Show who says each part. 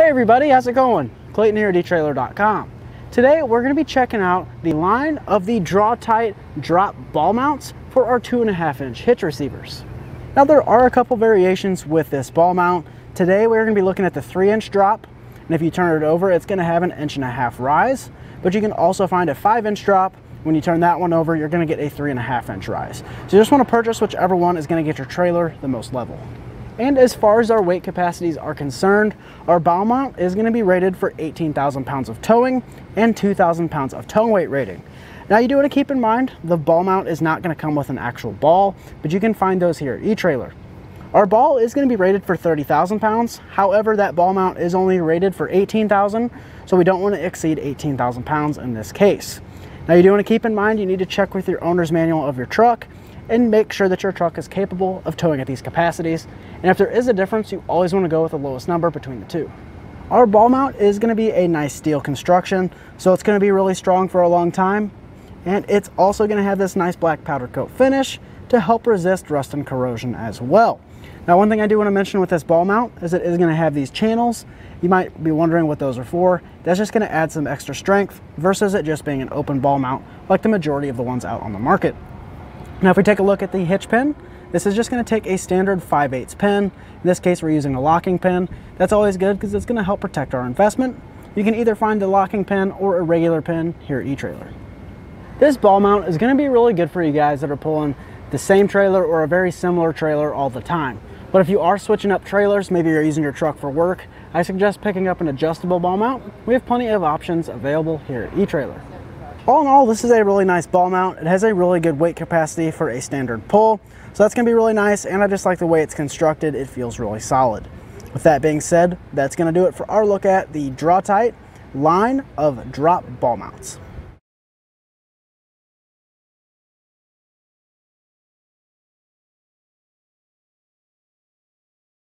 Speaker 1: Hey everybody, how's it going? Clayton here at eTrailer.com. Today we're going to be checking out the line of the Draw-Tite drop ball mounts for our two and a half inch hitch receivers. Now there are a couple variations with this ball mount. Today we're going to be looking at the three inch drop and if you turn it over it's going to have an inch and a half rise but you can also find a five inch drop when you turn that one over you're going to get a three and a half inch rise. So you just want to purchase whichever one is going to get your trailer the most level. And as far as our weight capacities are concerned, our ball mount is going to be rated for 18,000 pounds of towing and 2,000 pounds of tongue weight rating. Now you do want to keep in mind, the ball mount is not going to come with an actual ball, but you can find those here at eTrailer. Our ball is going to be rated for 30,000 pounds. However, that ball mount is only rated for 18,000, so we don't want to exceed 18,000 pounds in this case. Now you do want to keep in mind, you need to check with your owner's manual of your truck and make sure that your truck is capable of towing at these capacities. And if there is a difference, you always want to go with the lowest number between the two. Our ball mount is going to be a nice steel construction, so it's going to be really strong for a long time. And it's also going to have this nice black powder coat finish to help resist rust and corrosion as well. Now, one thing I do want to mention with this ball mount is it is going to have these channels. You might be wondering what those are for. That's just going to add some extra strength versus it just being an open ball mount like the majority of the ones out on the market. Now if we take a look at the hitch pin, this is just going to take a standard 5 8 pin. In this case we're using a locking pin. That's always good because it's going to help protect our investment. You can either find a locking pin or a regular pin here at eTrailer. This ball mount is going to be really good for you guys that are pulling the same trailer or a very similar trailer all the time. But if you are switching up trailers, maybe you're using your truck for work, I suggest picking up an adjustable ball mount. We have plenty of options available here at eTrailer. All in all, this is a really nice ball mount. It has a really good weight capacity for a standard pull, so that's gonna be really nice, and I just like the way it's constructed. It feels really solid. With that being said, that's gonna do it for our look at the Draw-Tite line of drop ball mounts.